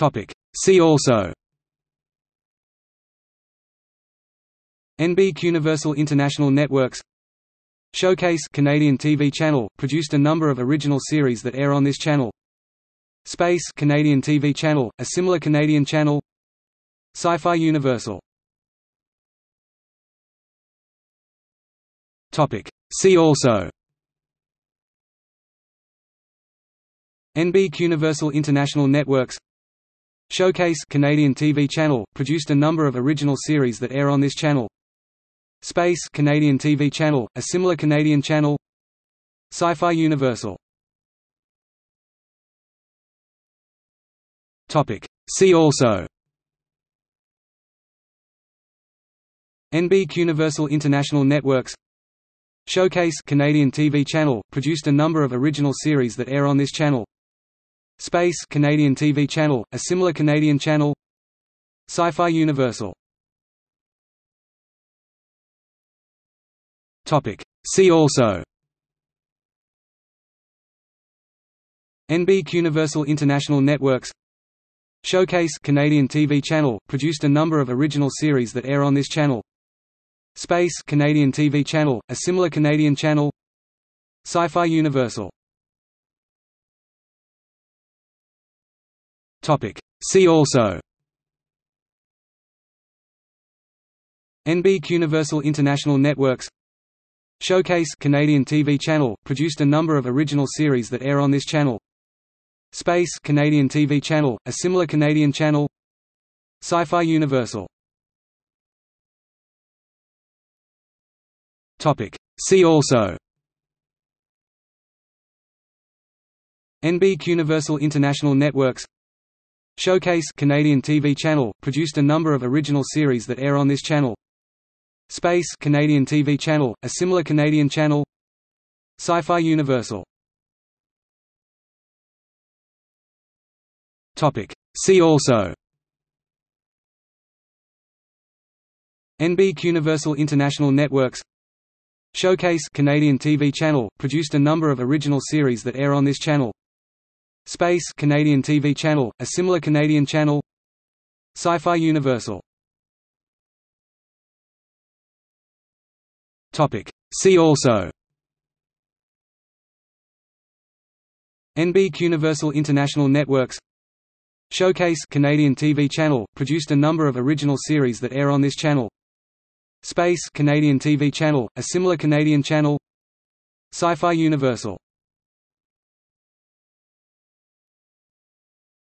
Topic. See also. NBC Universal International Networks. Showcase Canadian TV channel, produced a number of original series that air on this channel. Space Canadian TV channel, a similar Canadian channel. Sci-Fi Universal. Topic. See also. NBC Universal International Networks Showcase Canadian TV channel, produced a number of original series that air on this channel. Space Canadian TV channel, a similar Canadian channel. Sci-Fi Universal. Topic. See also. NBC Universal International Networks. Showcase Canadian TV channel, produced a number of original series that air on this channel Space Canadian TV channel, a similar Canadian channel. Sci-Fi Universal. See also. NBC Universal International Networks. Showcase Canadian TV channel, produced a number of original series that air on this channel. Space Canadian TV channel, a similar Canadian channel. Sci-Fi Universal Topic. See also. NBC Universal International Networks. Showcase Canadian TV channel, produced a number of original series that air on this channel. Space Canadian TV channel, a similar Canadian channel. Sci-Fi Universal. Topic. See also. NBC Universal International Networks Showcase Canadian TV channel, produced a number of original series that air on this channel. Space Canadian TV channel, a similar Canadian channel. Sci-Fi Universal. Topic. See also. NBC Universal International Networks. Showcase Canadian TV channel, produced a number of original series that air on this channel Space Canadian TV channel, a similar Canadian channel. Sci-Fi Universal. See also. NBC Universal International Networks. Showcase Canadian TV channel, produced a number of original series that air on this channel. Space Canadian TV channel, a similar Canadian channel. Sci-Fi Universal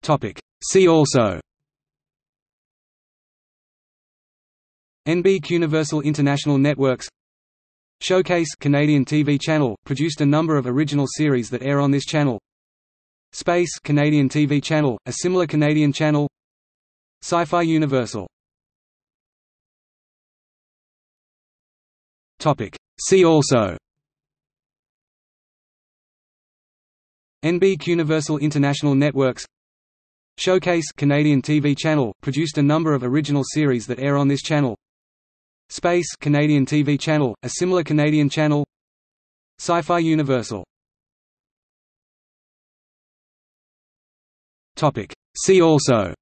Topic. See also. NBC Universal International Networks. Showcase Canadian TV channel, produced a number of original series that air on this channel. Space Canadian TV channel, a similar Canadian channel. Sci-Fi Universal. Topic. See also. NBC Universal International Networks Showcase Canadian TV channel, produced a number of original series that air on this channel. Space Canadian TV channel, a similar Canadian channel. Sci-Fi Universal. Topic. See also.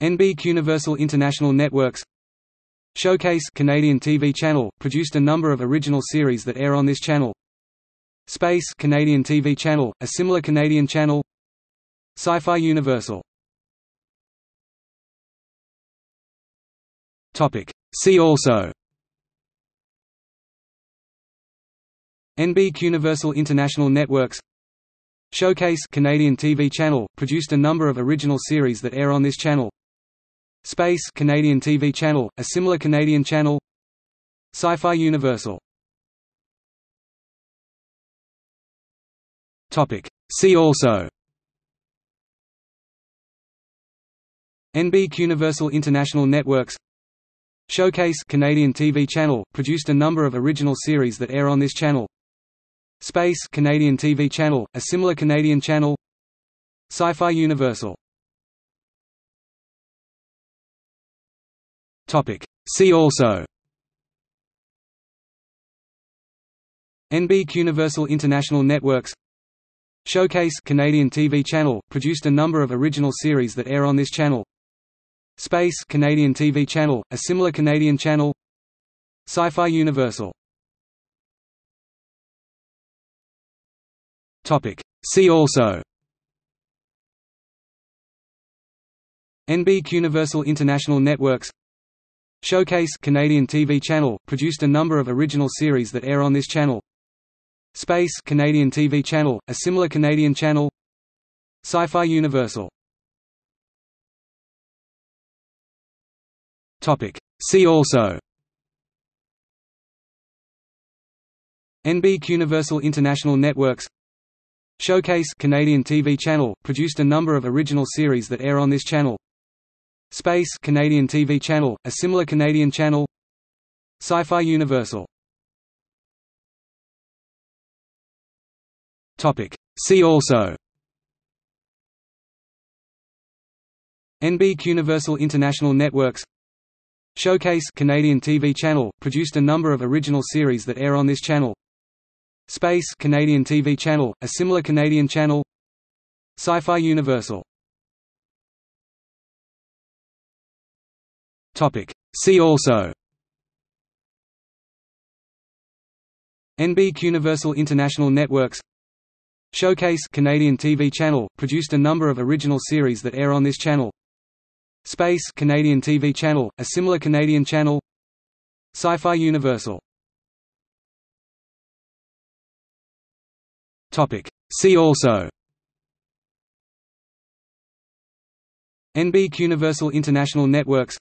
NBC Universal International Networks. Showcase Canadian TV channel, produced a number of original series that air on this channel Space Canadian TV channel, a similar Canadian channel. Sci-Fi Universal. See also. NBC Universal International Networks. Showcase Canadian TV channel, produced a number of original series that air on this channel. Space Canadian TV channel, a similar Canadian channel. Sci-Fi Universal Topic. See also NBC Universal International Networks Showcase Canadian TV channel, produced a number of original series that air on this channel Space Canadian TV channel, a similar Canadian channel Sci-Fi Universal Topic. See also NBC Universal International Networks Showcase Canadian TV channel, produced a number of original series that air on this channel. Space Canadian TV channel, a similar Canadian channel. Sci-Fi Universal. Topic. See also. NBC Universal International Networks Showcase Canadian TV channel, produced a number of original series that air on this channel. Space Canadian TV channel, a similar Canadian channel. Sci-Fi Universal. See also. NBC Universal International Networks. Showcase Canadian TV channel, produced a number of original series that air on this channel. Space Canadian TV channel, a similar Canadian channel. Sci-Fi Universal Topic. See also. NBC Universal International Networks. Showcase Canadian TV channel, produced a number of original series that air on this channel. Space Canadian TV channel, a similar Canadian channel. Sci-Fi Universal. Topic. See also. NBC Universal International Networks Showcase Canadian TV channel, produced a number of original series that air on this channel. Space Canadian TV channel, a similar Canadian channel. Sci-Fi Universal. Topic. See also. NBC Universal International Networks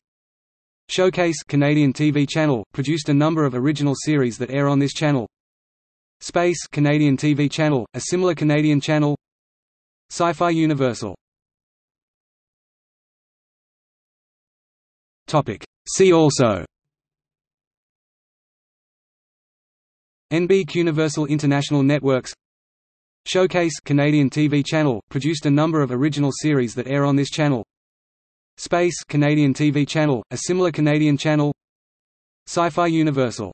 Showcase Canadian TV channel, produced a number of original series that air on this channel. Space Canadian TV channel, a similar Canadian channel. Sci-Fi Universal. See also. NBC Universal International Networks. Showcase Canadian TV channel, produced a number of original series that air on this channel. Space Canadian TV channel, a similar Canadian channel. Sci-Fi Universal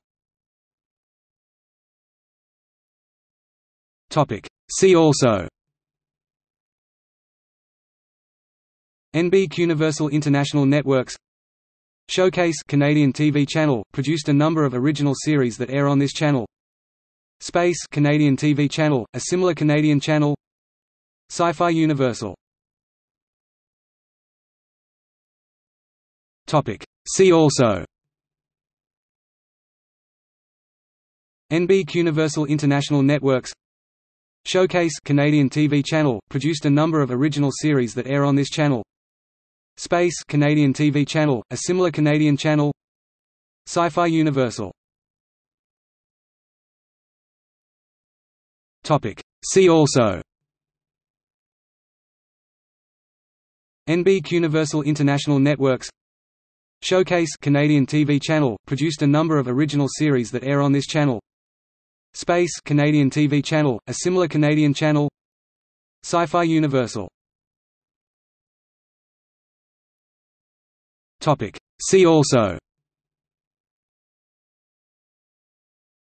Topic. See also. NBC Universal International Networks. Showcase Canadian TV channel, produced a number of original series that air on this channel. Space Canadian TV channel, a similar Canadian channel. Sci-Fi Universal. See also. NBC Universal International Networks Showcase Canadian TV channel, produced a number of original series that air on this channel. Space Canadian TV channel, a similar Canadian channel. Sci-Fi Universal. Topic. See also. NBC Universal International Networks Showcase Canadian TV channel, produced a number of original series that air on this channel. Space Canadian TV channel, a similar Canadian channel. Sci-Fi Universal. See also.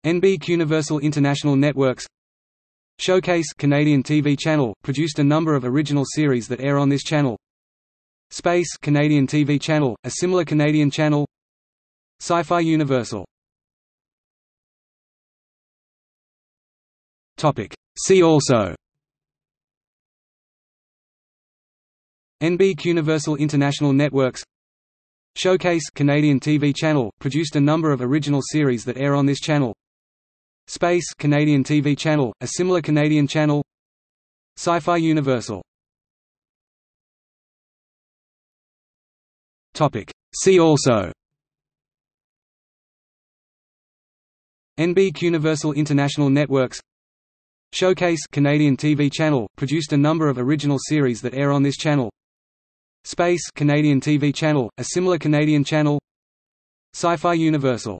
NBC Universal International Networks. Showcase Canadian TV channel, produced a number of original series that air on this channel. Space Canadian TV channel, a similar Canadian channel. Sci-Fi Universal Topic. See also. NBC Universal International Networks. Showcase Canadian TV channel, produced a number of original series that air on this channel. Space Canadian TV channel, a similar Canadian channel. Sci-Fi Universal. Topic. See also. NBC Universal International Networks Showcase Canadian TV channel, produced a number of original series that air on this channel. Space Canadian TV channel, a similar Canadian channel. Sci-Fi Universal.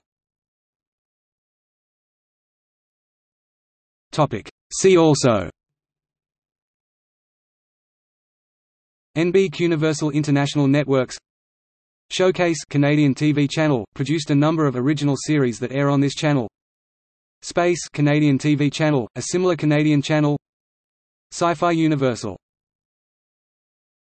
Topic. See also. NBC Universal International Networks Showcase Canadian TV channel, produced a number of original series that air on this channel. Space Canadian TV channel, a similar Canadian channel. Sci-Fi Universal